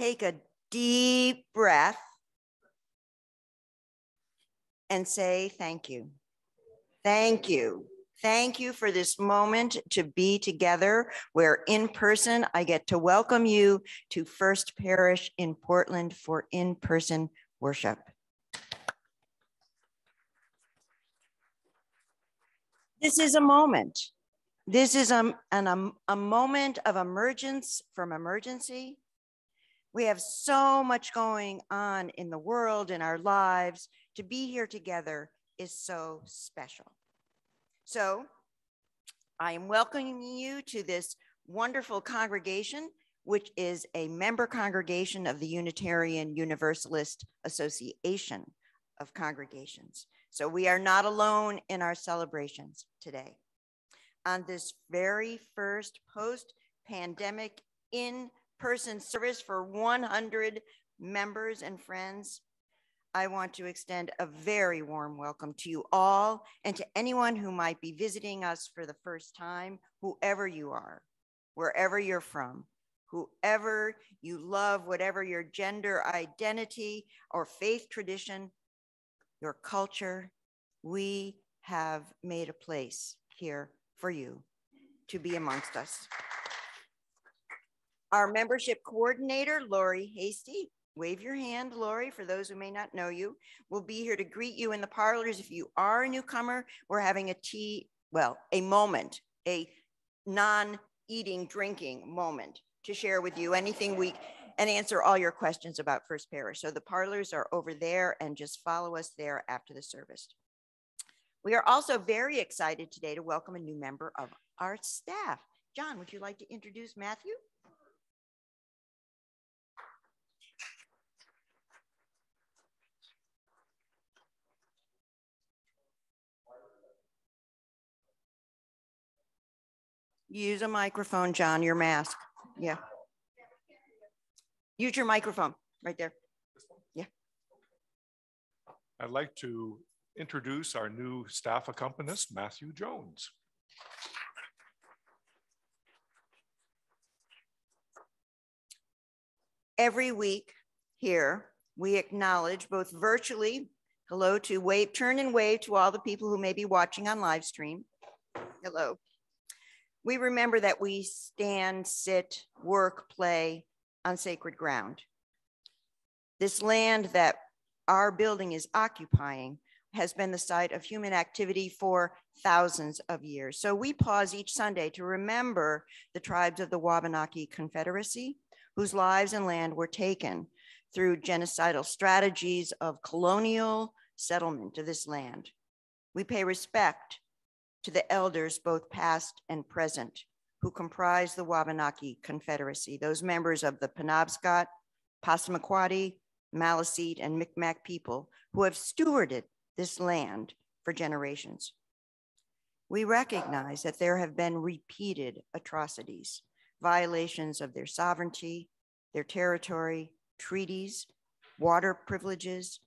Take a deep breath and say thank you. Thank you. Thank you for this moment to be together where in person I get to welcome you to First Parish in Portland for in-person worship. This is a moment. This is a, an, a, a moment of emergence from emergency. We have so much going on in the world, in our lives. To be here together is so special. So I am welcoming you to this wonderful congregation, which is a member congregation of the Unitarian Universalist Association of Congregations. So we are not alone in our celebrations today. On this very first post-pandemic in-person service for 100 members and friends, I want to extend a very warm welcome to you all and to anyone who might be visiting us for the first time, whoever you are, wherever you're from, whoever you love, whatever your gender identity or faith tradition, your culture, we have made a place here for you to be amongst us. Our membership coordinator, Lori Hasty, wave your hand, Lori, for those who may not know you. We'll be here to greet you in the parlors. If you are a newcomer, we're having a tea, well, a moment, a non-eating, drinking moment to share with you anything we, and answer all your questions about First Parish. So the parlors are over there and just follow us there after the service. We are also very excited today to welcome a new member of our staff. John, would you like to introduce Matthew? Use a microphone, John, your mask. Yeah. Use your microphone right there. Yeah. I'd like to introduce our new staff accompanist, Matthew Jones. Every week here, we acknowledge both virtually, hello to wave, turn and wave to all the people who may be watching on live stream. Hello. We remember that we stand, sit, work, play on sacred ground. This land that our building is occupying has been the site of human activity for thousands of years. So we pause each Sunday to remember the tribes of the Wabanaki Confederacy, whose lives and land were taken through genocidal strategies of colonial settlement of this land. We pay respect to the elders, both past and present, who comprise the Wabanaki Confederacy, those members of the Penobscot, Passamaquoddy, Maliseet, and Micmac people who have stewarded this land for generations. We recognize that there have been repeated atrocities, violations of their sovereignty, their territory, treaties, water privileges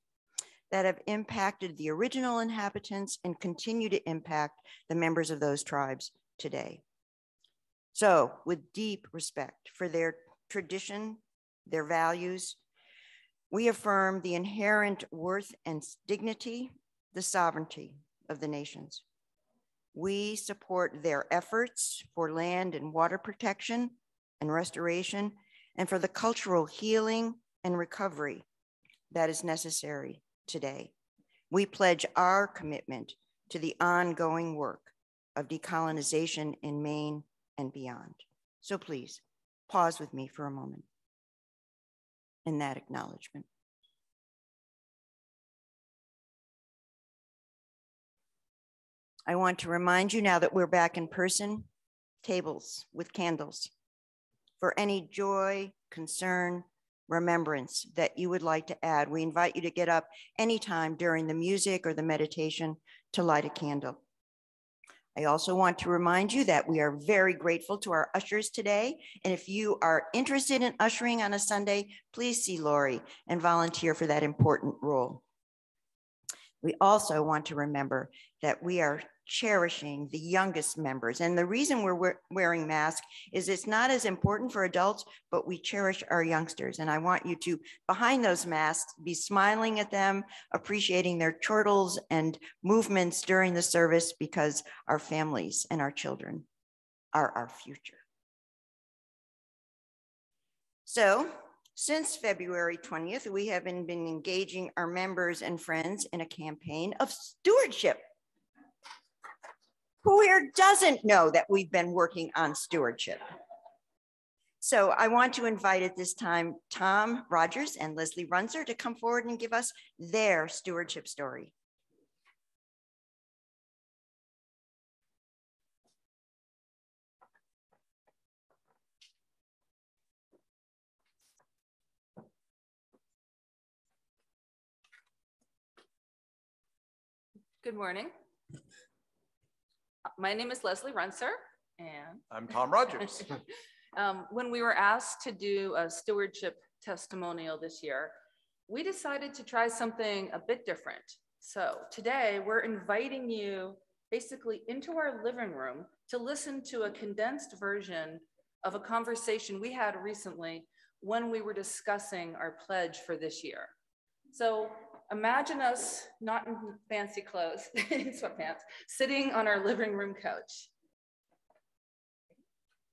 that have impacted the original inhabitants and continue to impact the members of those tribes today. So, with deep respect for their tradition, their values, we affirm the inherent worth and dignity the sovereignty of the nations. We support their efforts for land and water protection and restoration and for the cultural healing and recovery that is necessary today. We pledge our commitment to the ongoing work of decolonization in Maine and beyond. So please pause with me for a moment in that acknowledgement. I want to remind you now that we're back in person, tables with candles. For any joy, concern, remembrance that you would like to add, we invite you to get up anytime during the music or the meditation to light a candle. I also want to remind you that we are very grateful to our ushers today. And if you are interested in ushering on a Sunday, please see Lori and volunteer for that important role. We also want to remember that we are cherishing the youngest members. And the reason we're wearing masks is it's not as important for adults, but we cherish our youngsters. And I want you to, behind those masks, be smiling at them, appreciating their chortles and movements during the service because our families and our children are our future. So since February 20th, we have been, been engaging our members and friends in a campaign of stewardship. Who here doesn't know that we've been working on stewardship? So I want to invite at this time Tom Rogers and Leslie Runzer to come forward and give us their stewardship story. Good morning. My name is Leslie Runser, and I'm Tom Rogers. um, when we were asked to do a stewardship testimonial this year, we decided to try something a bit different. So today we're inviting you basically into our living room to listen to a condensed version of a conversation we had recently when we were discussing our pledge for this year. So imagine us not in fancy clothes, in sweatpants, sitting on our living room couch.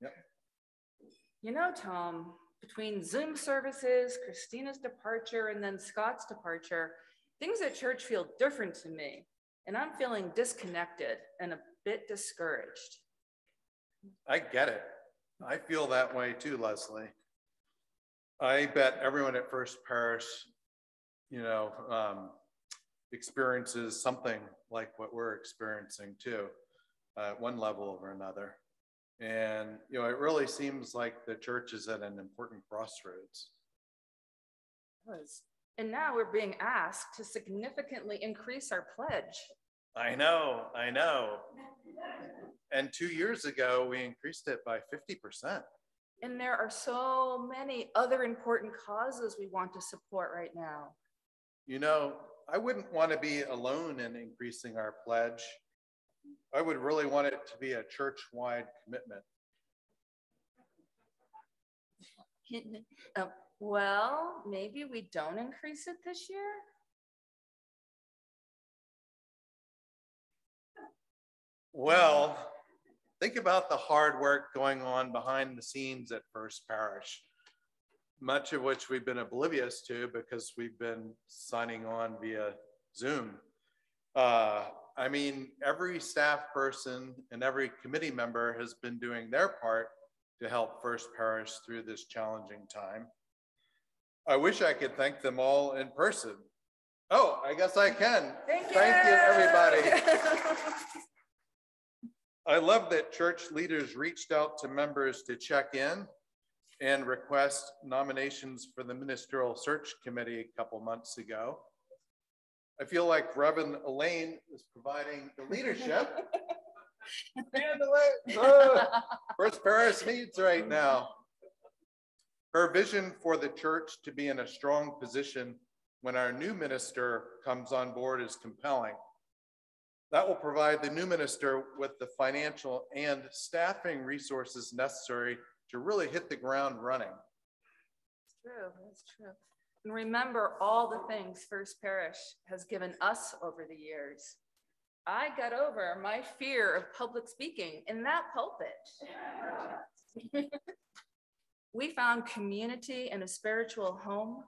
Yep. You know, Tom, between Zoom services, Christina's departure, and then Scott's departure, things at church feel different to me. And I'm feeling disconnected and a bit discouraged. I get it. I feel that way too, Leslie. I bet everyone at First Parish you know, um, experiences something like what we're experiencing too, uh, at one level or another. And, you know, it really seems like the church is at an important crossroads. And now we're being asked to significantly increase our pledge. I know, I know. And two years ago, we increased it by 50%. And there are so many other important causes we want to support right now. You know, I wouldn't want to be alone in increasing our pledge. I would really want it to be a church-wide commitment. uh, well, maybe we don't increase it this year. Well, think about the hard work going on behind the scenes at First Parish much of which we've been oblivious to because we've been signing on via Zoom. Uh, I mean, every staff person and every committee member has been doing their part to help First Parish through this challenging time. I wish I could thank them all in person. Oh, I guess I can. Thank you, thank you everybody. I love that church leaders reached out to members to check in and request nominations for the Ministerial Search Committee a couple months ago. I feel like Reverend Elaine is providing the leadership. oh, First Parish needs right now. Her vision for the church to be in a strong position when our new minister comes on board is compelling. That will provide the new minister with the financial and staffing resources necessary to really hit the ground running. It's true, that's true. And remember all the things First Parish has given us over the years. I got over my fear of public speaking in that pulpit. we found community and a spiritual home.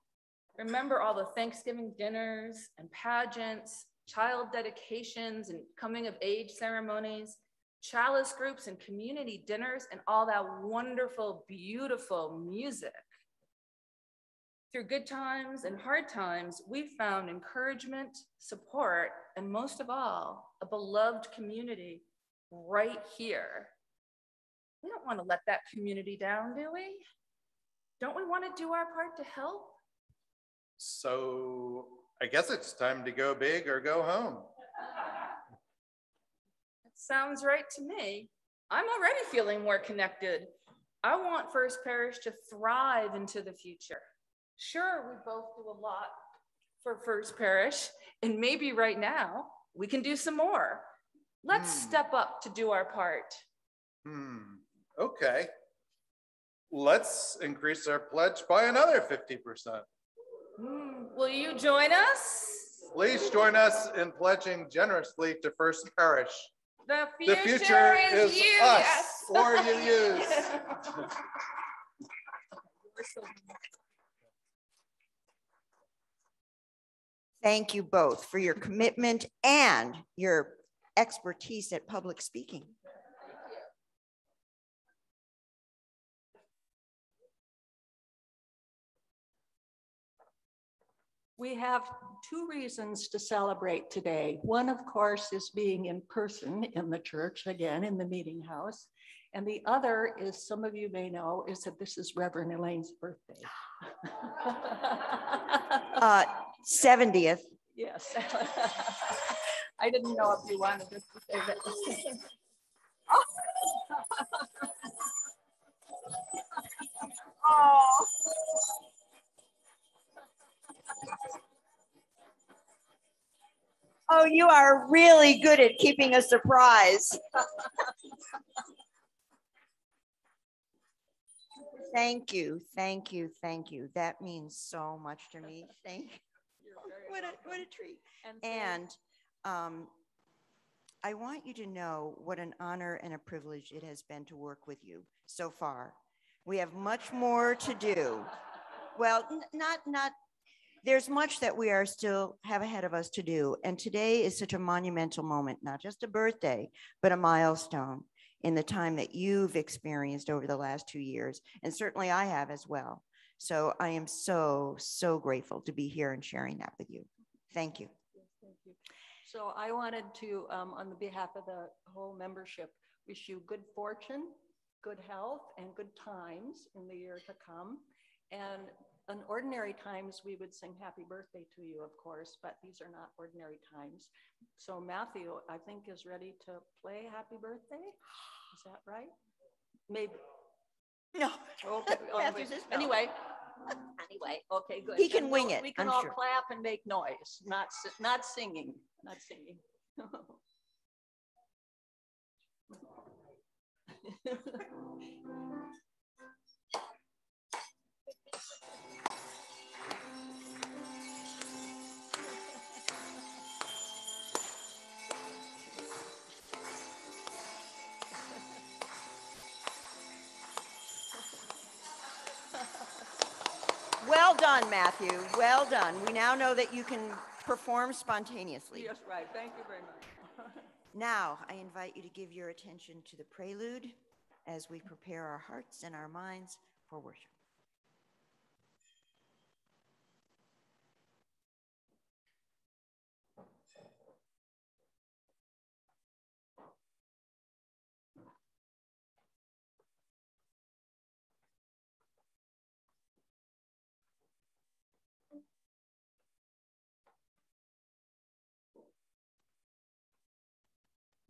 Remember all the Thanksgiving dinners and pageants, child dedications and coming of age ceremonies chalice groups and community dinners and all that wonderful, beautiful music. Through good times and hard times, we found encouragement, support, and most of all, a beloved community right here. We don't want to let that community down, do we? Don't we want to do our part to help? So I guess it's time to go big or go home. Sounds right to me. I'm already feeling more connected. I want First Parish to thrive into the future. Sure, we both do a lot for First Parish, and maybe right now we can do some more. Let's Hmm. step up to do our part. Hmm, okay. Let's increase our pledge by another fifty percent. Hmm, Will you join us? Please join us in pledging generously to First Parish. The The future, future is, is you. us, yes. or you use. Thank you both for your commitment and your expertise at public speaking. We have two reasons to celebrate today. One, of course, is being in person in the church, again, in the meeting house. And the other is, some of you may know, is that this is Reverend Elaine's birthday. Uh, 70th. Yes. I didn't know if you wanted to say that. Oh. Oh, you are really good at keeping a surprise. Thank you, thank you, thank you. That means so much to me. Thank you. What a, what a treat. And And um, I want you to know what an honor and a privilege it has been to work with you so far. We have much more to do. Well, not, not, there's much that we are still have ahead of us to do. And today is such a monumental moment, not just a birthday, but a milestone in the time that you've experienced over the last two years. And certainly I have as well. So I am so, so grateful to be here and sharing that with you. Thank you. Thank you. So I wanted to, um, on the behalf of the whole membership, wish you good fortune, good health, and good times in the year to come. And in ordinary times, we would sing happy birthday to you, of course, but these are not ordinary times. So Matthew, I think, is ready to play happy birthday. Is that right? Maybe. No. Oh, okay. oh, Matthew no. Anyway, anyway, okay, good. He can Then wing we'll- it, We can I'm all sure. clap and make noise, not, not singing, not singing. done, Matthew. Well done. We now know that you can perform spontaneously. Yes, right. Thank you very much. Now, I invite you to give your attention to the prelude as we prepare our hearts and our minds for worship.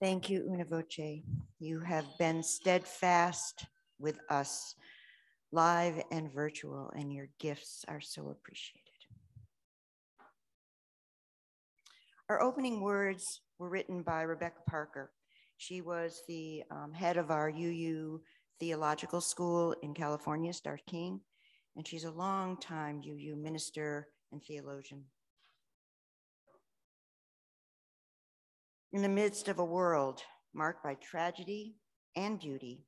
Thank you, Una Voce. You have been steadfast with us, live and virtual, and your gifts are so appreciated. Our opening words were written by Rebecca Parker. She was the um, head of our UU Theological School in California, Starr King, and she's a longtime UU minister and theologian. In the midst of a world marked by tragedy and beauty,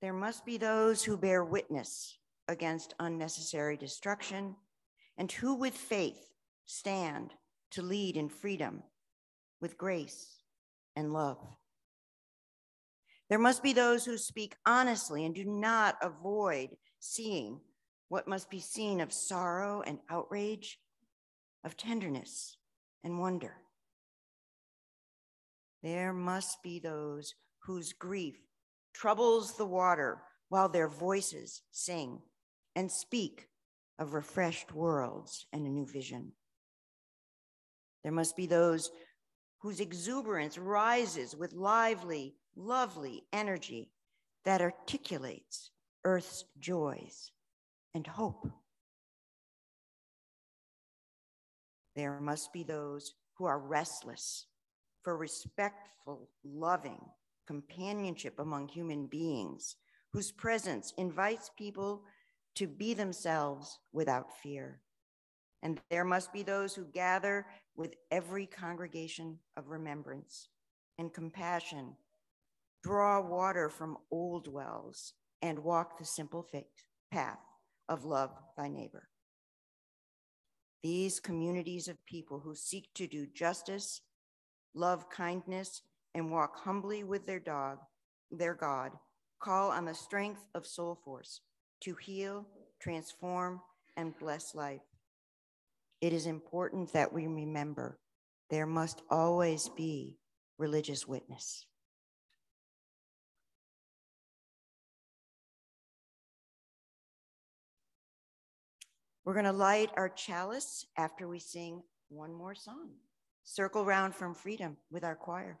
there must be those who bear witness against unnecessary destruction and who with faith stand to lead in freedom with grace and love. There must be those who speak honestly and do not avoid seeing what must be seen of sorrow and outrage, of tenderness and wonder. There must be those whose grief troubles the water while their voices sing and speak of refreshed worlds and a new vision. There must be those whose exuberance rises with lively, lovely energy that articulates earth's joys and hope. There must be those who are restless for respectful, loving companionship among human beings, whose presence invites people to be themselves without fear. And there must be those who gather with every congregation of remembrance and compassion, draw water from old wells, and walk the simple path of love thy neighbor. These communities of people who seek to do justice love kindness, and walk humbly with their dog, their God, call on the strength of soul force to heal, transform, and bless life. It is important that we remember there must always be religious witness. We're going to light our chalice after we sing one more song. Circle round from freedom with our choir.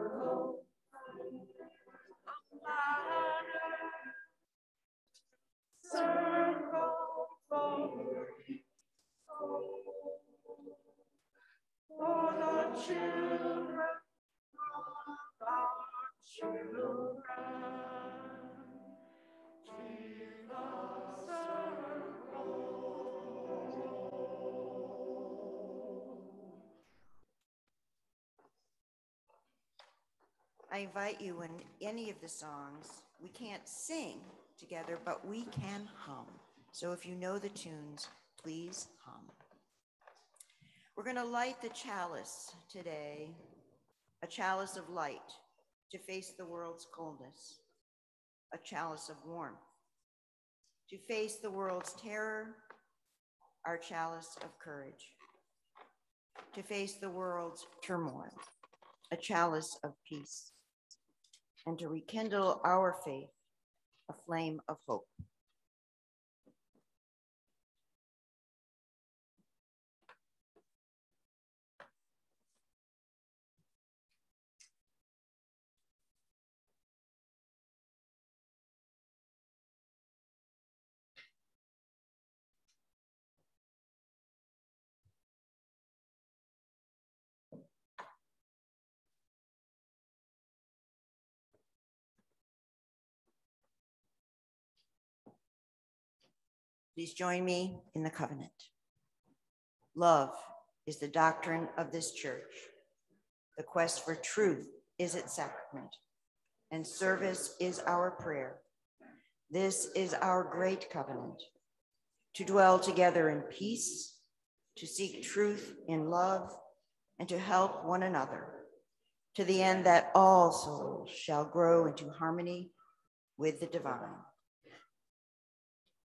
I invite you in any of the songs, we can't sing together, but we can hum. So if you know the tunes, please hum. We're going to light the chalice today, a chalice of light to face the world's coldness, a chalice of warmth to face the world's terror, our chalice of courage, to face the world's turmoil, a chalice of peace, and to rekindle our faith, a flame of hope. Please join me in the covenant. Love is the doctrine of this church. The quest for truth is its sacrament, and service is our prayer. This is our great covenant to dwell together in peace, to seek truth in love, and to help one another to the end that all souls shall grow into harmony with the divine.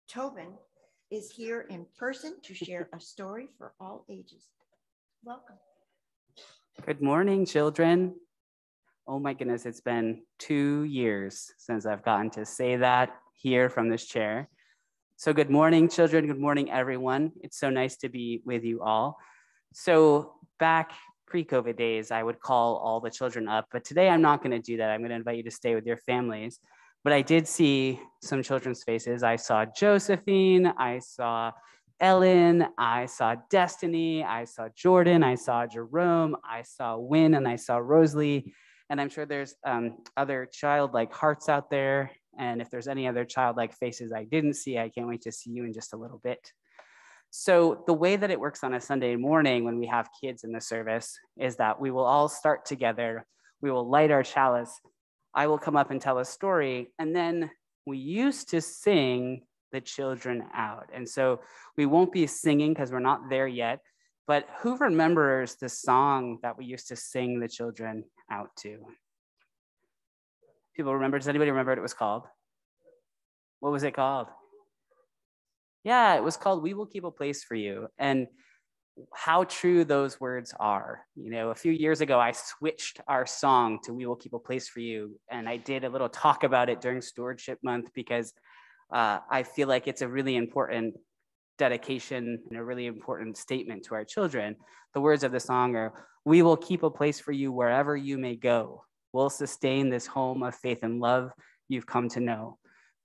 Tobin is here in person to share a story for all ages. Welcome. Good morning, children. Oh my goodness, it's been two years since I've gotten to say that here from this chair. So, good morning, children. Good morning, everyone. It's so nice to be with you all. So, back pre COVID days, I would call all the children up, but today I'm not going to do that. I'm going to invite you to stay with your families. But I did see some children's faces. I saw Josephine, I saw Ellen, I saw Destiny, I saw Jordan, I saw Jerome, I saw Win, and I saw Rosalie. And I'm sure there's um, other childlike hearts out there. And if there's any other childlike faces I didn't see, I can't wait to see you in just a little bit. So, the way that it works on a Sunday morning when we have kids in the service is that we will all start together, we will light our chalice, I will come up and tell a story. And then we used to sing the children out. And so we won't be singing because we're not there yet. But who remembers the song that we used to sing the children out to? People remember? Does anybody remember what it was called? What was it called? Yeah, it was called We Will Keep a Place for You. And how true those words are. You know, a few years ago, I switched our song to We Will Keep a Place for You. And I did a little talk about it during Stewardship Month because uh, I feel like it's a really important dedication and a really important statement to our children. The words of the song are We will keep a place for you wherever you may go. We'll sustain this home of faith and love you've come to know.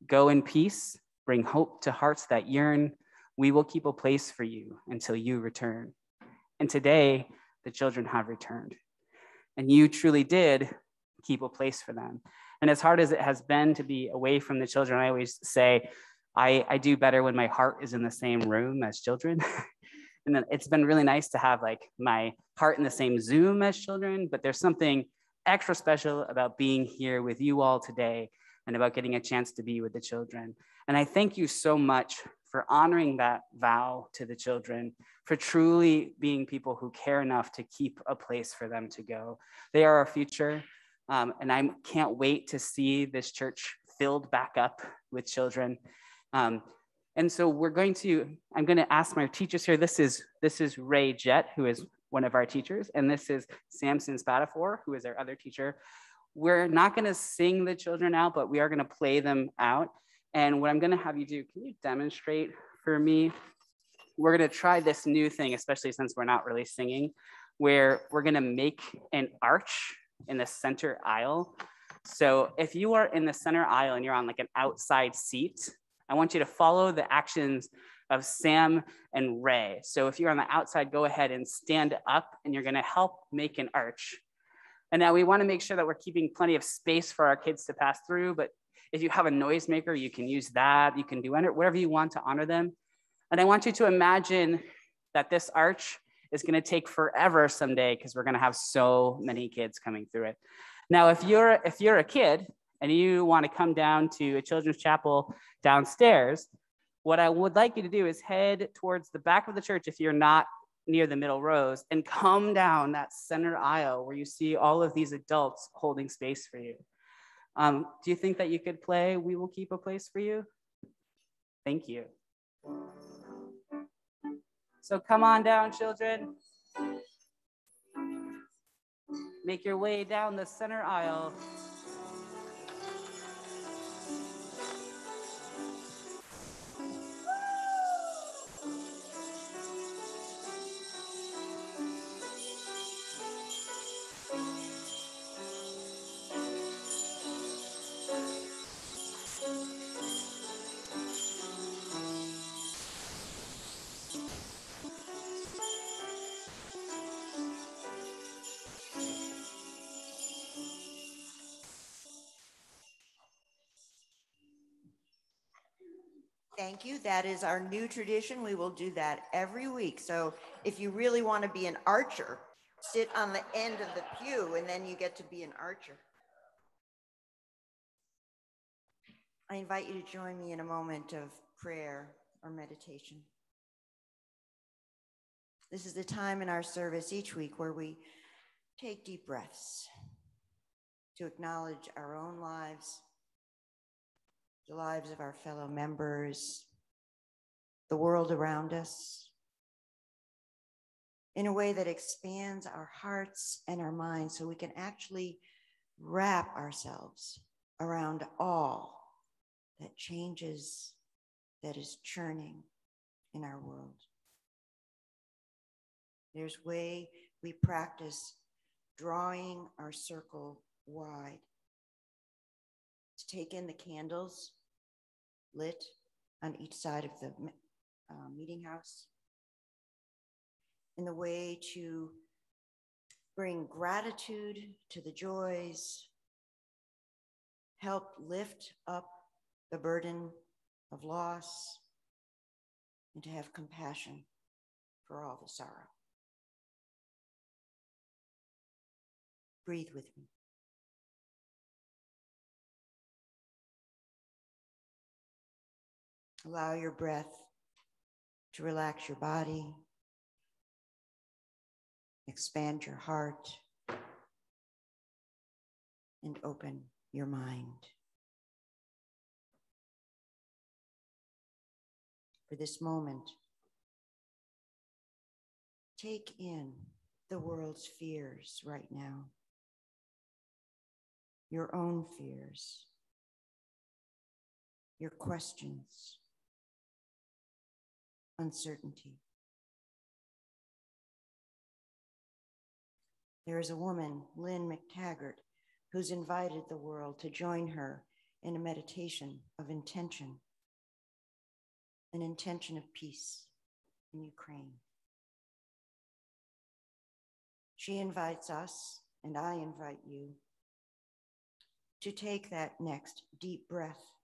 Go in peace, bring hope to hearts that yearn we will keep a place for you until you return. And today, the children have returned. And you truly did keep a place for them. And as hard as it has been to be away from the children, I always say, I, I do better when my heart is in the same room as children. and then it's been really nice to have like my heart in the same Zoom as children, but there's something extra special about being here with you all today and about getting a chance to be with the children. And I thank you so much for honoring that vow to the children, for truly being people who care enough to keep a place for them to go. They are our future. Um, and I can't wait to see this church filled back up with children. Um, and so we're going to, I'm going to ask my teachers here. This is, this is Ray Jett, who is one of our teachers, and this is Samson Spatafor, who is our other teacher. We're not going to sing the children out, but we are going to play them out. And what I'm gonna have you do, can you demonstrate for me? We're gonna try this new thing, especially since we're not really singing, where we're gonna make an arch in the center aisle. So if you are in the center aisle and you're on like an outside seat, I want you to follow the actions of Sam and Ray. So if you're on the outside, go ahead and stand up and you're gonna help make an arch. And now we wanna make sure that we're keeping plenty of space for our kids to pass through, but if you have a noisemaker, you can use that. You can do whatever you want to honor them. And I want you to imagine that this arch is going to take forever someday because we're going to have so many kids coming through it. Now, if you're if you're a kid and you want to come down to a children's chapel downstairs, what I would like you to do is head towards the back of the church if you're not near the middle rows and come down that center aisle where you see all of these adults holding space for you. Um, do you think that you could play We Will Keep a Place for You? Thank you. So come on down, children. Make your way down the center aisle. Thank you. That is our new tradition. We will do that every week. So if you really want to be an archer, sit on the end of the pew and then you get to be an archer. I invite you to join me in a moment of prayer or meditation. This is the time in our service each week where we take deep breaths to acknowledge our own lives the lives of our fellow members, the world around us, in a way that expands our hearts and our minds so we can actually wrap ourselves around all that changes, that is churning in our world. There's way we practice drawing our circle wide to take in the candles lit on each side of the uh, meeting house in the way to bring gratitude to the joys, help lift up the burden of loss, and to have compassion for all the sorrow. Breathe with me. Allow your breath to relax your body, expand your heart, and open your mind. For this moment, take in the world's fears right now, your own fears, your questions uncertainty. There is a woman, Lynne McTaggart, who's invited the world to join her in a meditation of intention, an intention of peace in Ukraine. She invites us, and I invite you, to take that next deep breath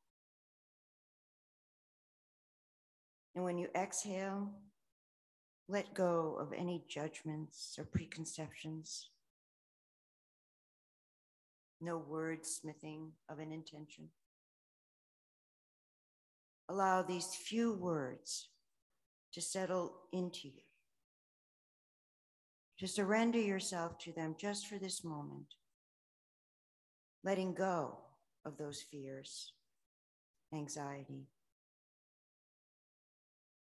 And when you exhale, let go of any judgments or preconceptions. No wordsmithing of an intention. Allow these few words to settle into you. To surrender yourself to them just for this moment, letting go of those fears, anxiety,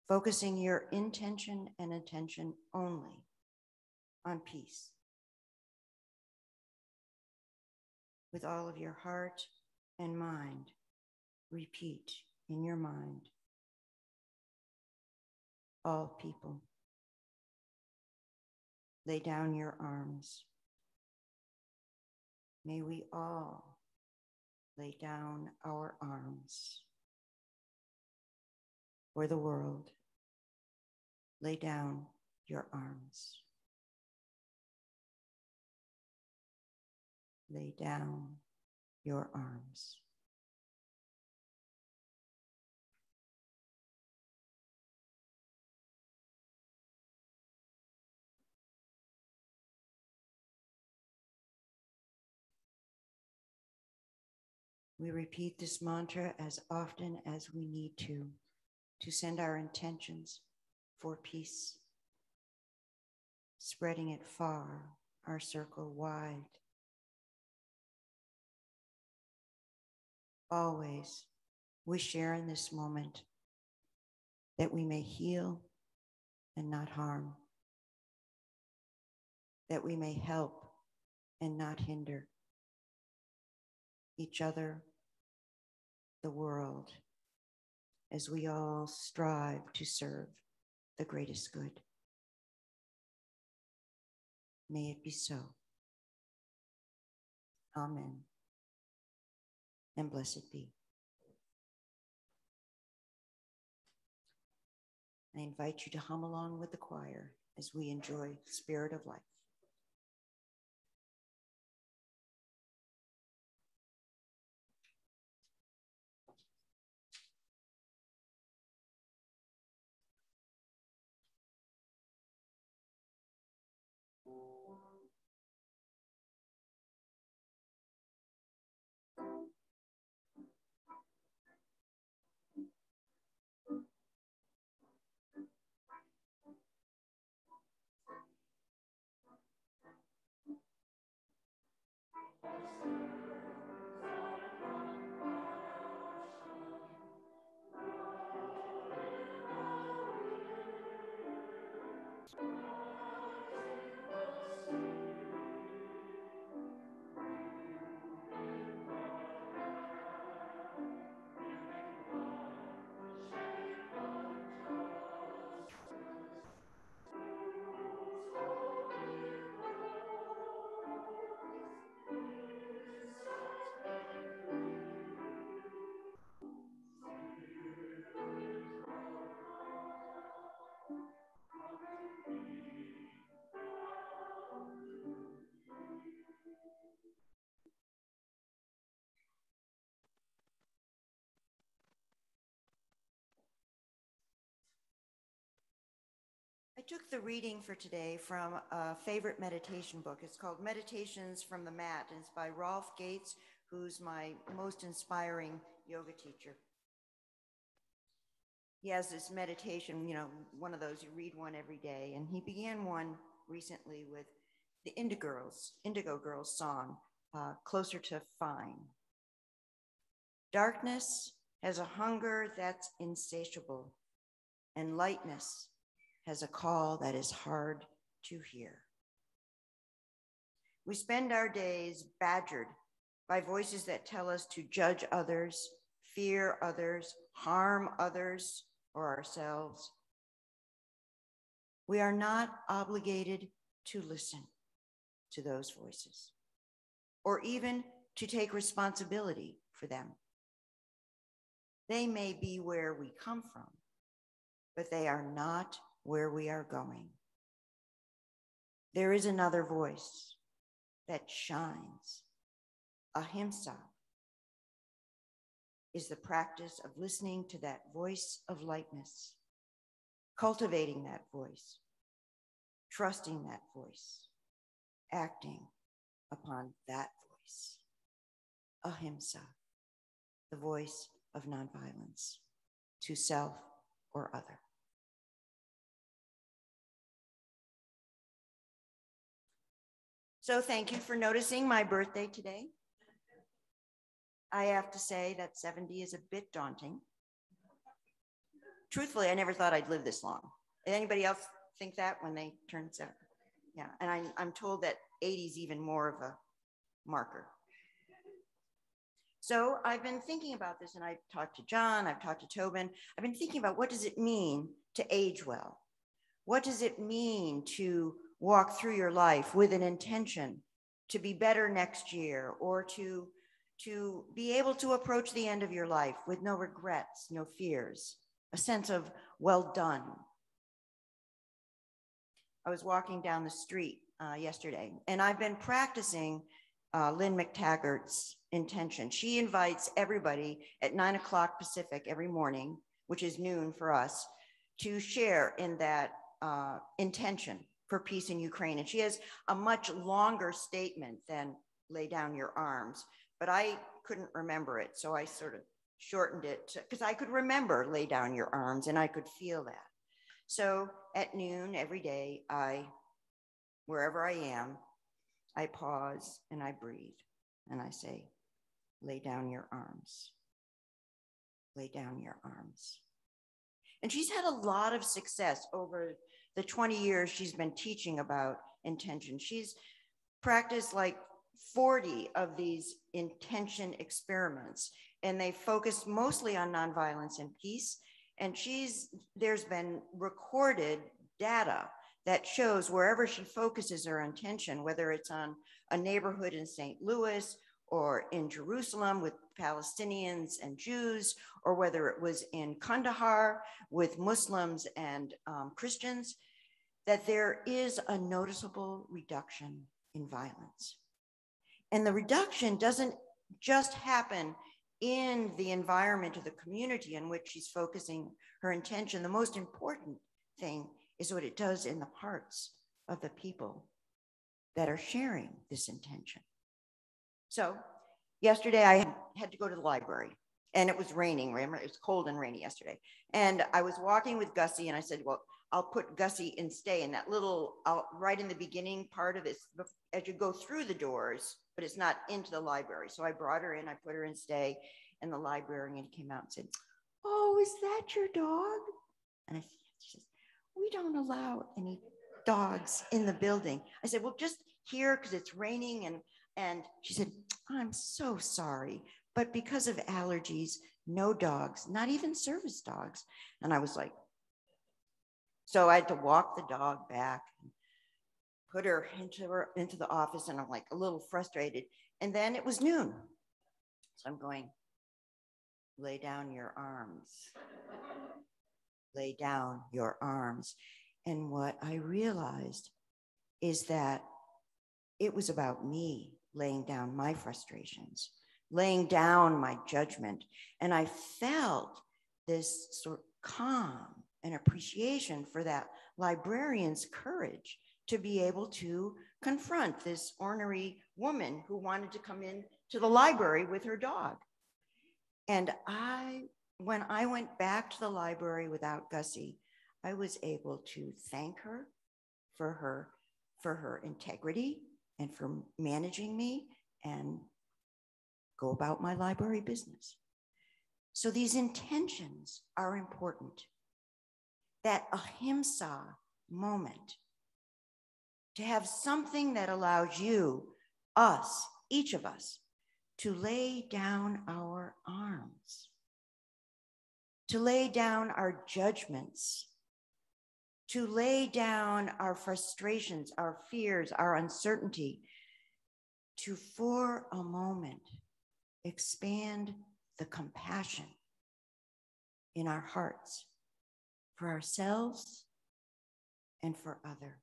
focusing your intention and attention only on peace. With all of your heart and mind, repeat in your mind all people. Lay down your arms. May we all lay down our arms for the world lay down your arms. Lay down your arms. We repeat this mantra as often as we need to to send our intentions for peace, spreading it far, our circle wide. Always, we share in this moment that we may heal and not harm, that we may help and not hinder each other, the world, as we all strive to serve the greatest good. May it be so. Amen. And blessed be. I invite you to hum along with the choir as we enjoy Spirit of Life. Took the reading for today from a favorite meditation book. It's called Meditations from the Mat, and it's by Rolf Gates, who's my most inspiring yoga teacher. He has this meditation, you know, one of those you read one every day, and he began one recently with the Indigo Girls, Indigo Girls song, uh, Closer to Fine. Darkness has a hunger that's insatiable, and lightness has a call that is hard to hear. We spend our days badgered by voices that tell us to judge others, fear others, harm others or ourselves. We are not obligated to listen to those voices or even to take responsibility for them. They may be where we come from, but they are not where we are going. There is another voice that shines. Ahimsa is the practice of listening to that voice of lightness, cultivating that voice, trusting that voice, acting upon that voice. Ahimsa, the voice of nonviolence to self or other. So thank you for noticing my birthday today. I have to say that 70 is a bit daunting. Truthfully, I never thought I'd live this long. Did anybody else think that when they turn 70? Yeah, and I, I'm told that 80 is even more of a marker. So I've been thinking about this and I've talked to John, I've talked to Tobin. I've been thinking about what does it mean to age well? What does it mean to walk through your life with an intention to be better next year or to to be able to approach the end of your life with no regrets, no fears, a sense of well done. I was walking down the street uh, yesterday and I've been practicing uh, Lynne McTaggart's intention. She invites everybody at nine o'clock Pacific every morning, which is noon for us, to share in that uh, intention for peace in Ukraine. And she has a much longer statement than lay down your arms, but I couldn't remember it. So I sort of shortened it because I could remember lay down your arms and I could feel that. So at noon every day, I, wherever I am, I pause and I breathe and I say, lay down your arms. Lay down your arms. And she's had a lot of success over the 20 years she's been teaching about intention. She's practiced like 40 of these intention experiments, and they focus mostly on nonviolence and peace. And she's there's been recorded data that shows wherever she focuses her intention, whether it's on a neighborhood in St. Louis or in Jerusalem with Palestinians and Jews, or whether it was in Kandahar with Muslims and um, Christians, that there is a noticeable reduction in violence. And the reduction doesn't just happen in the environment of the community in which she's focusing her intention. The most important thing is what it does in the hearts of the people that are sharing this intention. So, yesterday I had to go to the library and it was raining. Remember, it was cold and rainy yesterday. And I was walking with Gussie and I said, Well, I'll put Gussie in stay in that little, I'll, right in the beginning part of this, as you go through the doors, but it's not into the library. So I brought her in, I put her in stay, and the librarian came out and said, Oh, is that your dog? And I said, We don't allow any dogs in the building. I said, Well, just here because it's raining. And, and she said, I'm so sorry, but because of allergies, no dogs, not even service dogs. And I was like, so I had to walk the dog back and put her into her into the office, and I'm like a little frustrated. And then it was noon. So I'm going, lay down your arms. lay down your arms. And what I realized is that it was about me laying down my frustrations, laying down my judgment. And I felt this sort of calm and appreciation for that librarian's courage to be able to confront this ornery woman who wanted to come in to the library with her dog. And I, when I went back to the library without Gussie, I was able to thank her for her for her integrity and for managing me and go about my library business. So these intentions are important that ahimsa moment, to have something that allows you, us, each of us, to lay down our arms, to lay down our judgments, to lay down our frustrations, our fears, our uncertainty, to for a moment expand the compassion in our hearts for ourselves and for other.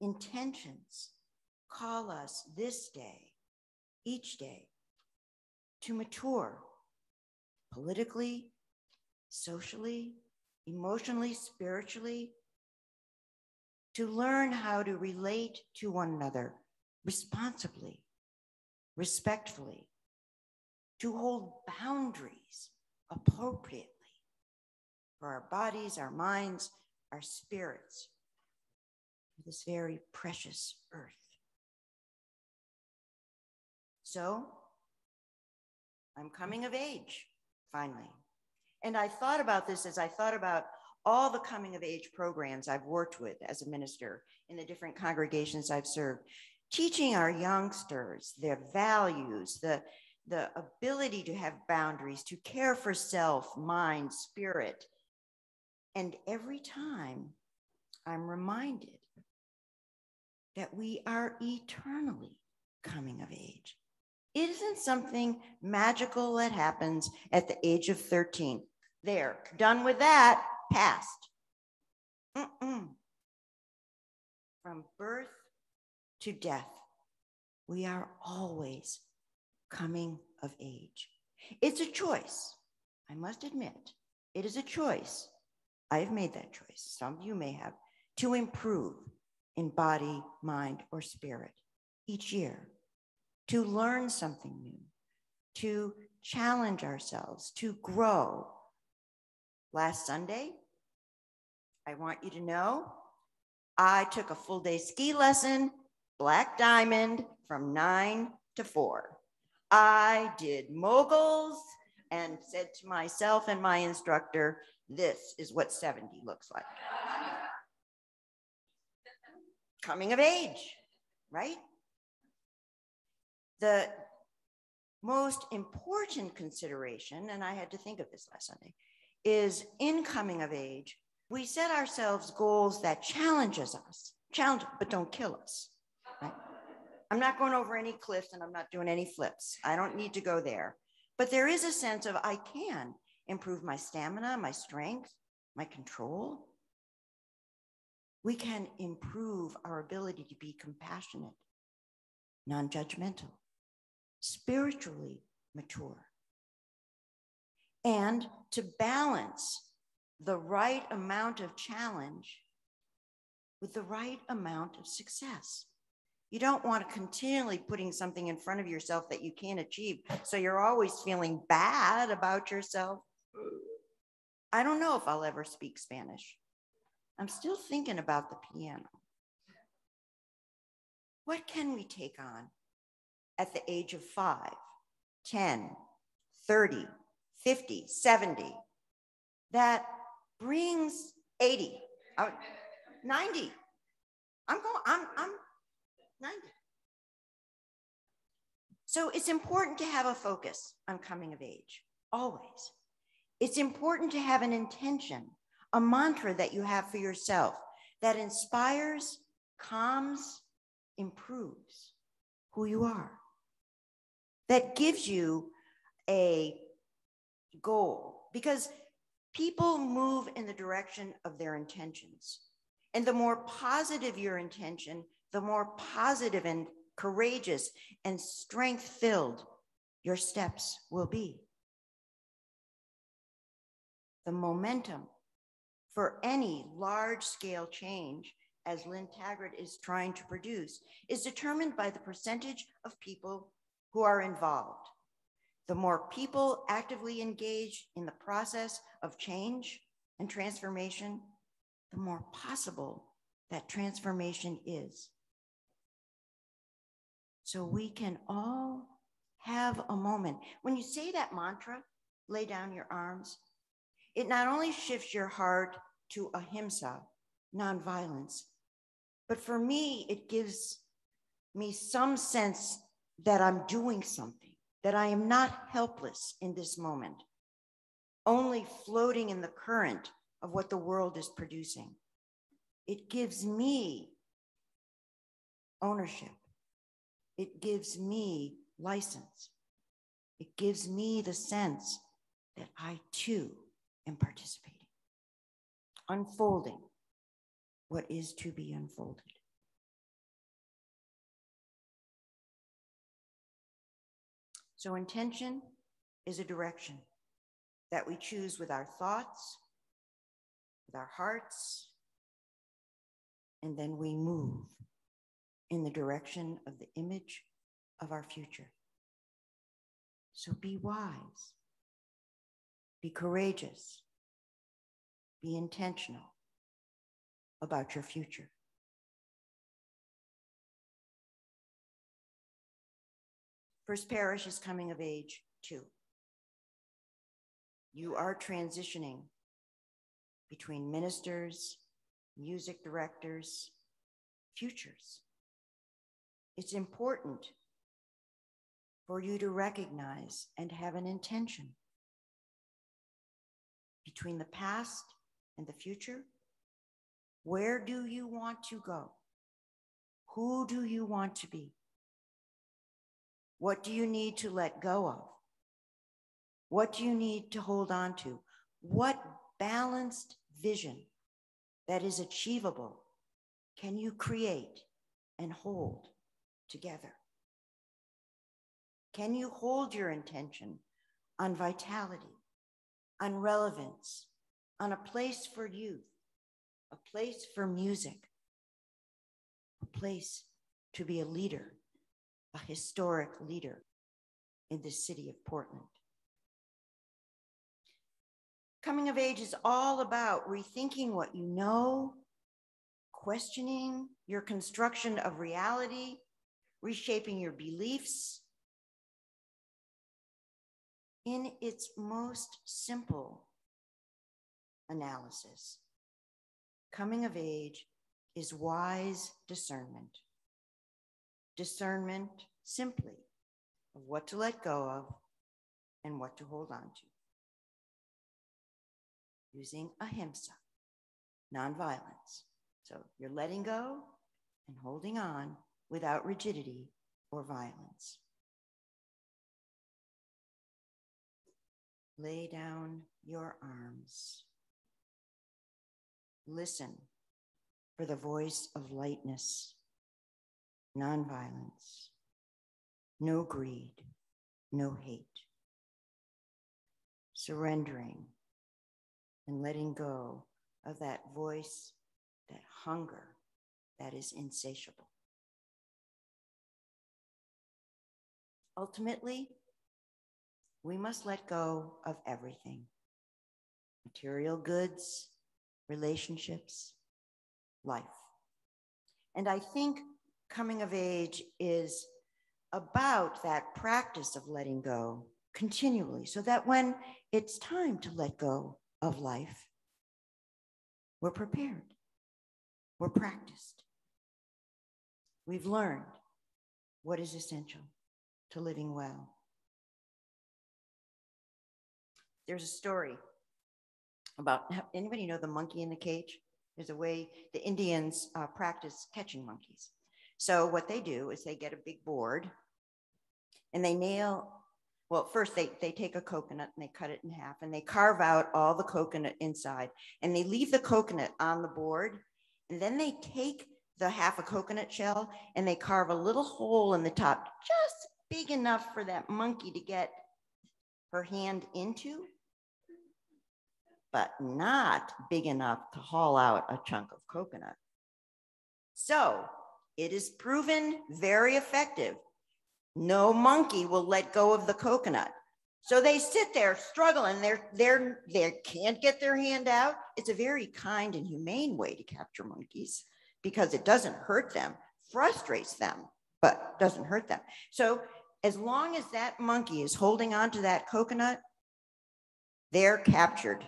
Intentions call us this day, each day, to mature politically, socially, emotionally, spiritually, to learn how to relate to one another responsibly, respectfully, to hold boundaries appropriately for our bodies, our minds, our spirits, for this very precious earth. So I'm coming of age, finally. And I thought about this as I thought about all the coming of age programs I've worked with as a minister in the different congregations I've served, teaching our youngsters their values, the, the ability to have boundaries, to care for self, mind, spirit, and every time I'm reminded that we are eternally coming of age. It isn't something magical that happens at the age of 13. There, done with that, past. Mm-mm. From birth to death, we are always coming of age. It's a choice. I must admit, it is a choice I have made that choice, some of you may have, to improve in body, mind, or spirit each year, to learn something new, to challenge ourselves, to grow. Last Sunday, I want you to know, I took a full day ski lesson, Black Diamond, from nine to four. I did moguls and said to myself and my instructor, this is what 70 looks like. Coming of age, right? The most important consideration, and I had to think of this last Sunday, is in coming of age, we set ourselves goals that challenges us, challenge, but don't kill us. Right? I'm not going over any cliffs and I'm not doing any flips. I don't need to go there. But there is a sense of I can improve my stamina, my strength, my control. We can improve our ability to be compassionate, non judgmental, spiritually mature, and to balance the right amount of challenge with the right amount of success. You don't want to continually putting something in front of yourself that you can't achieve. So you're always feeling bad about yourself. I don't know if I'll ever speak Spanish. I'm still thinking about the piano. What can we take on at the age of five, 10, 30, 50, 70 that brings 80, uh, 90? I'm going, I'm, I'm 90. So it's important to have a focus on coming of age, always. It's important to have an intention, a mantra that you have for yourself that inspires, calms, improves who you are, that gives you a goal because people move in the direction of their intentions. And the more positive your intention, the more positive and courageous and strength filled your steps will be. The momentum for any large scale change, as Lynne Taggart is trying to produce, is determined by the percentage of people who are involved. The more people actively engage in the process of change and transformation, the more possible that transformation is. So we can all have a moment. When you say that mantra, lay down your arms, it not only shifts your heart to ahimsa, nonviolence, but for me, it gives me some sense that I'm doing something, that I am not helpless in this moment, only floating in the current of what the world is producing. It gives me ownership. It gives me license. It gives me the sense that I too am participating, unfolding what is to be unfolded. So, intention is a direction that we choose with our thoughts, with our hearts, and then we move in the direction of the image of our future. So be wise, be courageous, be intentional about your future. First Parish is coming of age too. You are transitioning between ministers, music directors, futures it's important for you to recognize and have an intention between the past and the future. Where do you want to go? Who do you want to be? What do you need to let go of? What do you need to hold on to? What balanced vision that is achievable can you create and hold? together? Can you hold your intention on vitality, on relevance, on a place for youth, a place for music, a place to be a leader, a historic leader in the city of Portland. Coming of age is all about rethinking what you know, questioning your construction of reality, reshaping your beliefs. In its most simple analysis, coming of age is wise discernment. Discernment simply of what to let go of and what to hold on to. Using ahimsa, nonviolence. So you're letting go and holding on without rigidity or violence. Lay down your arms. Listen for the voice of lightness, nonviolence, no greed, no hate. Surrendering and letting go of that voice, that hunger that is insatiable. Ultimately, we must let go of everything material goods, relationships, life. And I think coming of age is about that practice of letting go continually so that when it's time to let go of life, we're prepared, we're practiced. We've learned what is essential to living well. There's a story about anybody know the monkey in the cage? There's a way the Indians uh, practice catching monkeys. So, what they do is they get a big board and they nail well, first they, they take a coconut and they cut it in half and they carve out all the coconut inside and they leave the coconut on the board. And then they take the half a coconut shell and they carve a little hole in the top, just big enough for that monkey to get her hand into, but not big enough to haul out a chunk of coconut. So it is proven very effective no monkey will let go of the coconut. So they sit there struggling. They're, they're, they can't get their hand out. It's a very kind and humane way to capture monkeys because it doesn't hurt them, frustrates them, but doesn't hurt them. So as long as that monkey is holding on to that coconut, they're captured.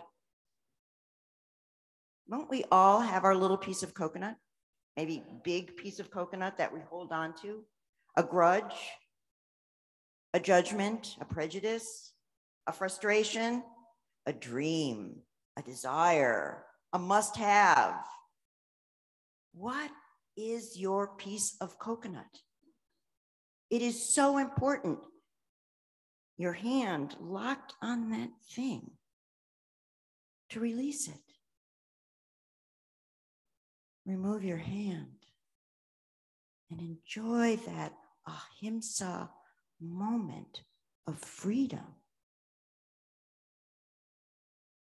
Won't we all have our little piece of coconut? Maybe big piece of coconut that we hold on to? A grudge, a judgment, a prejudice, a frustration, a dream, a desire, a must have. What is your piece of coconut? It is so important. Your hand locked on that thing to release it. Remove your hand and enjoy that ahimsa moment of freedom.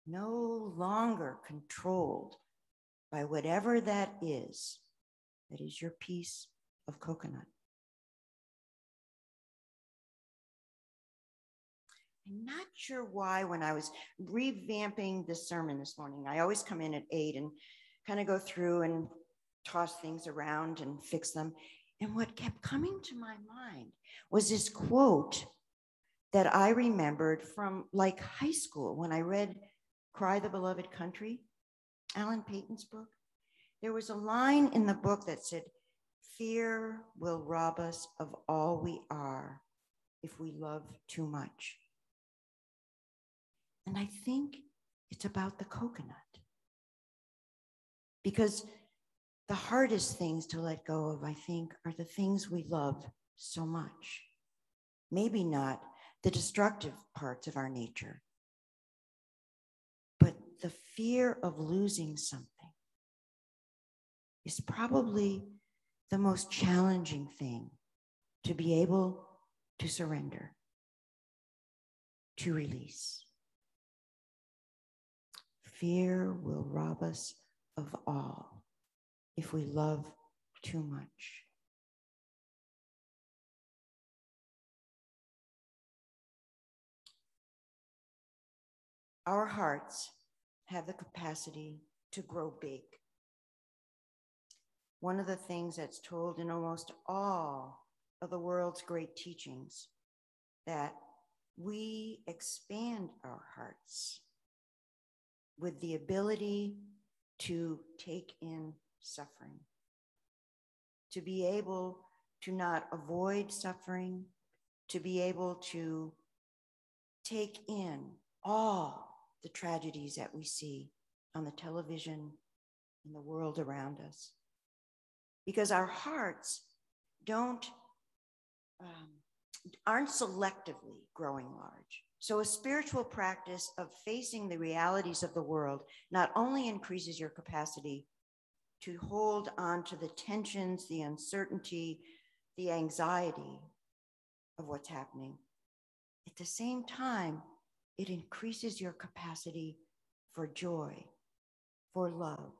No longer controlled by whatever that is, that is your piece of coconut. I'm not sure why, when I was revamping the sermon this morning, I always come in at eight and kind of go through and toss things around and fix them. And what kept coming to my mind was this quote that I remembered from like high school when I read Cry the Beloved Country, Alan Paton's book. There was a line in the book that said, Fear will rob us of all we are if we love too much. And I think it's about the coconut. Because the hardest things to let go of, I think, are the things we love so much. Maybe not the destructive parts of our nature, but the fear of losing something is probably the most challenging thing to be able to surrender, to release. Fear will rob us of all if we love too much. Our hearts have the capacity to grow big. One of the things that's told in almost all of the world's great teachings that we expand our hearts with the ability to take in suffering, to be able to not avoid suffering, to be able to take in all the tragedies that we see on the television in the world around us. Because our hearts don't, um, aren't selectively growing large. So, a spiritual practice of facing the realities of the world not only increases your capacity to hold on to the tensions, the uncertainty, the anxiety of what's happening, at the same time, it increases your capacity for joy, for love.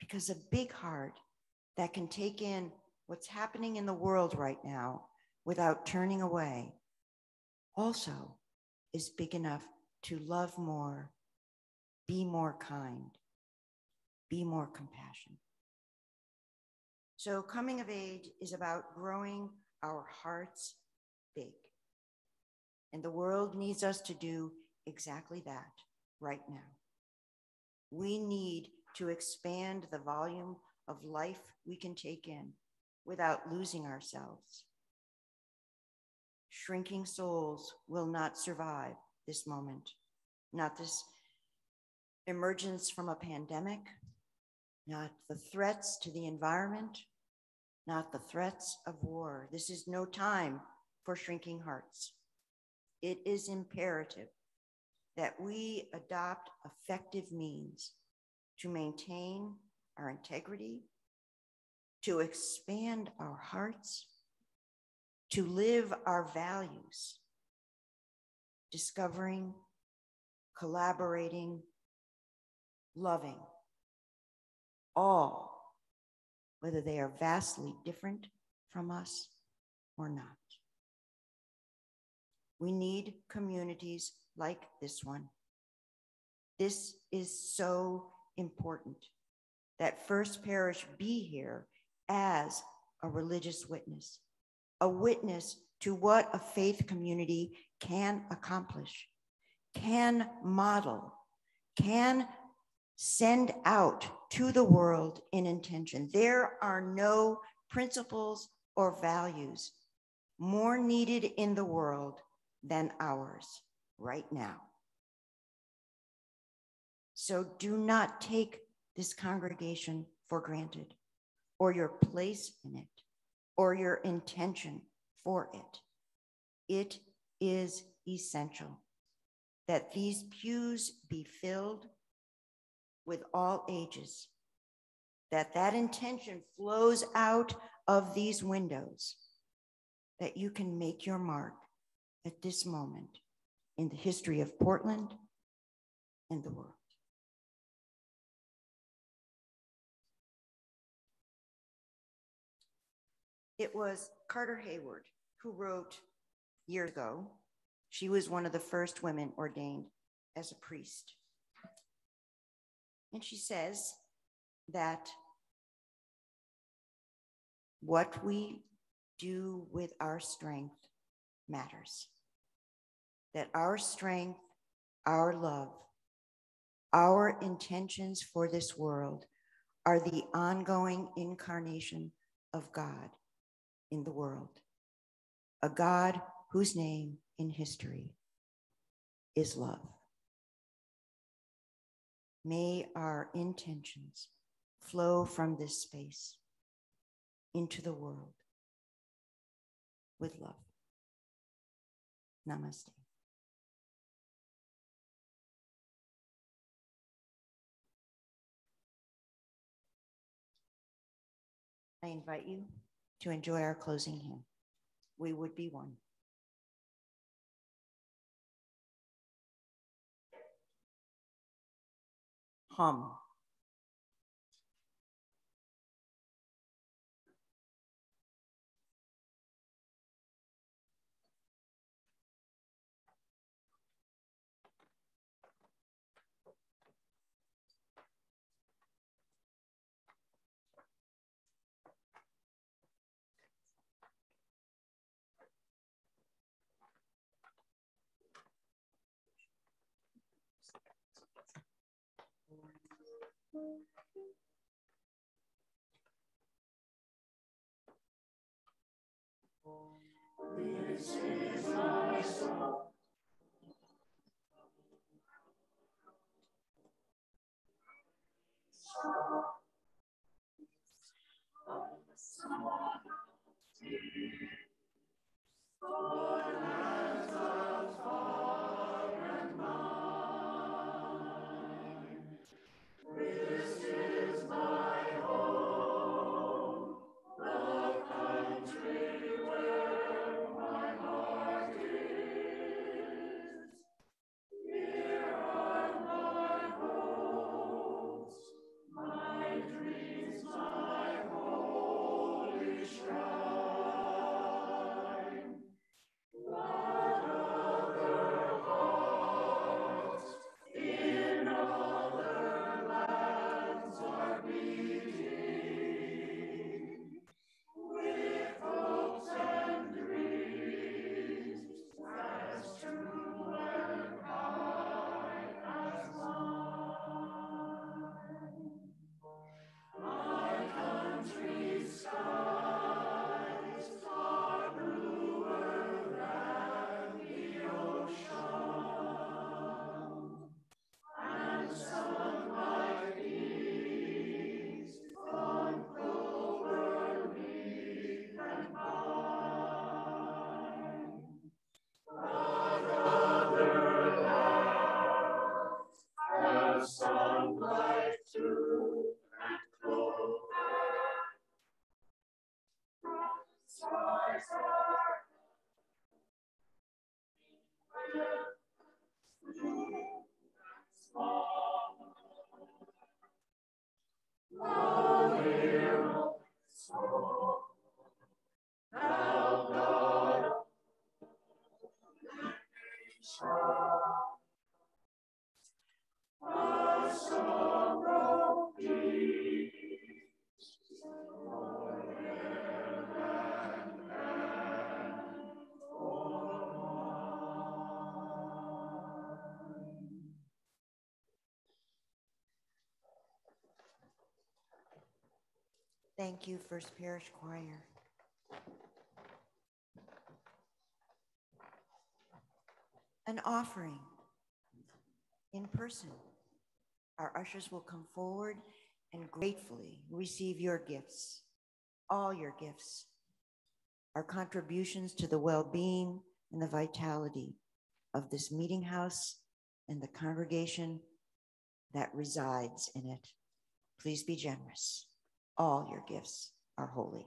Because a big heart that can take in what's happening in the world right now without turning away also is big enough to love more, be more kind, be more compassionate. So, coming of age is about growing our hearts big. And the world needs us to do exactly that right now. We need to expand the volume of life we can take in without losing ourselves. Shrinking souls will not survive this moment, not this emergence from a pandemic, not the threats to the environment, not the threats of war. This is no time for shrinking hearts. It is imperative that we adopt effective means to maintain our integrity, to expand our hearts, to live our values, discovering, collaborating, loving, all, whether they are vastly different from us or not. We need communities like this one. This is so important that First Parish be here as a religious witness, a witness to what a faith community can accomplish, can model, can send out to the world in intention. There are no principles or values more needed in the world than ours right now. So do not take this congregation for granted, or your place in it, or your intention for it. It is essential that these pews be filled with all ages, that that intention flows out of these windows, that you can make your mark at this moment in the history of Portland and the world. It was Carter Heyward who wrote years ago. She was one of the first women ordained as a priest. And she says that what we do with our strength matters that our strength, our love, our intentions for this world are the ongoing incarnation of God in the world, a God whose name in history is love. May our intentions flow from this space into the world with love. Namaste. I invite you to enjoy our closing hymn. We would be one. Hum. This is my song. For Thank you, First Parish Choir. An offering in person. Our ushers will come forward and gratefully receive your gifts, all your gifts, our contributions to the well being and the vitality of this meeting house and the congregation that resides in it. Please be generous. All your gifts are holy.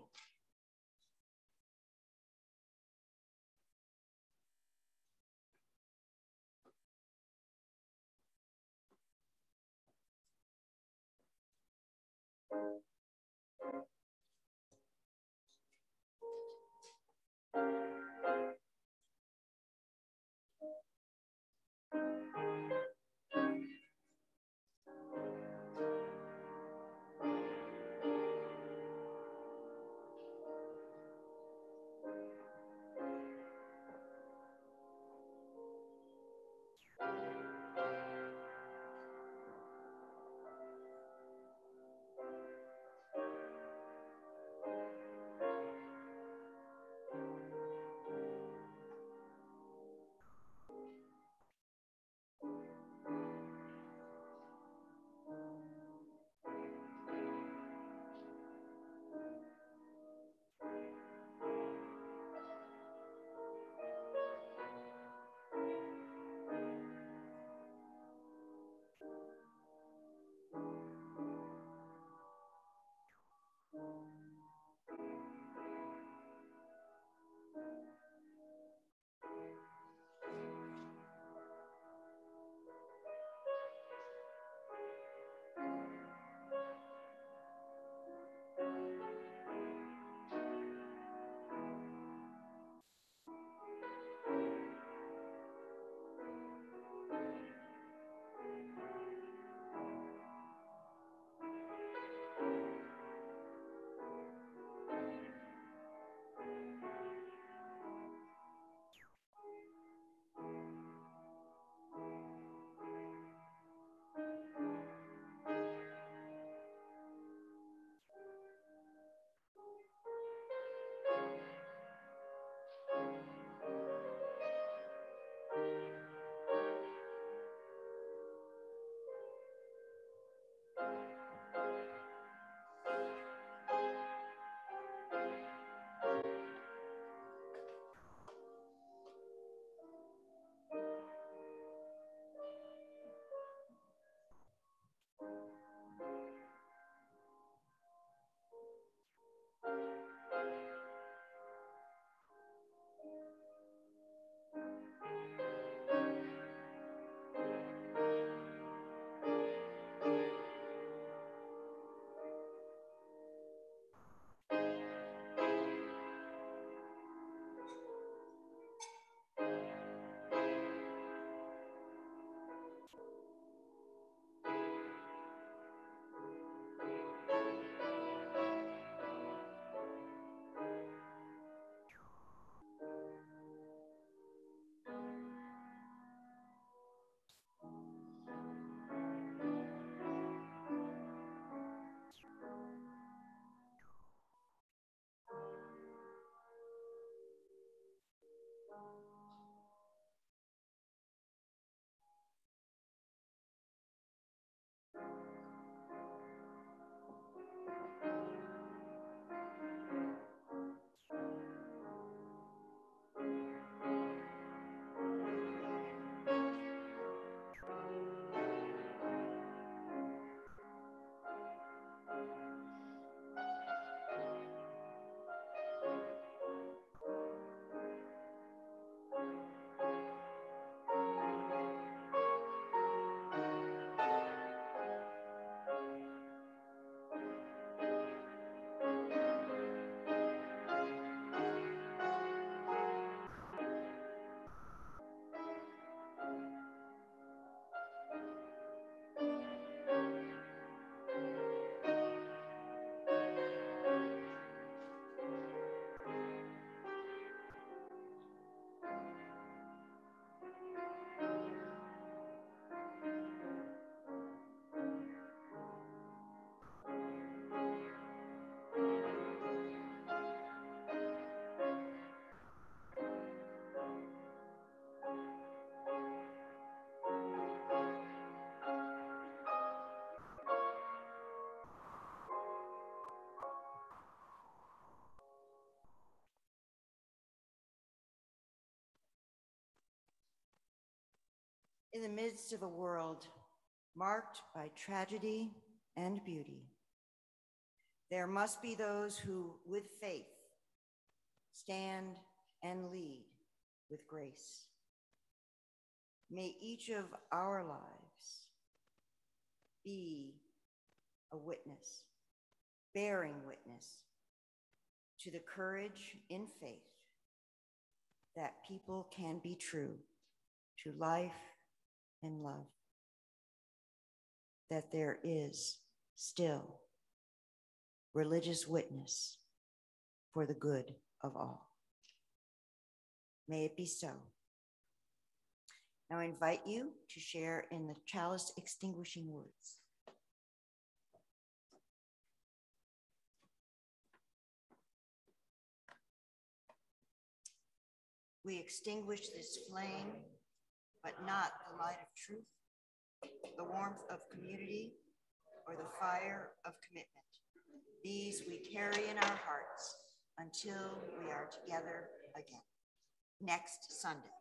In the midst of a world marked by tragedy and beauty, there must be those who, with faith, stand and lead with grace. May each of our lives be a witness, bearing witness to the courage in faith that people can be true to life and love, that there is still religious witness for the good of all. May it be so. Now I invite you to share in the chalice extinguishing words. We extinguish this flame, but not the light of truth, the warmth of community, or the fire of commitment. These we carry in our hearts until we are together again next Sunday.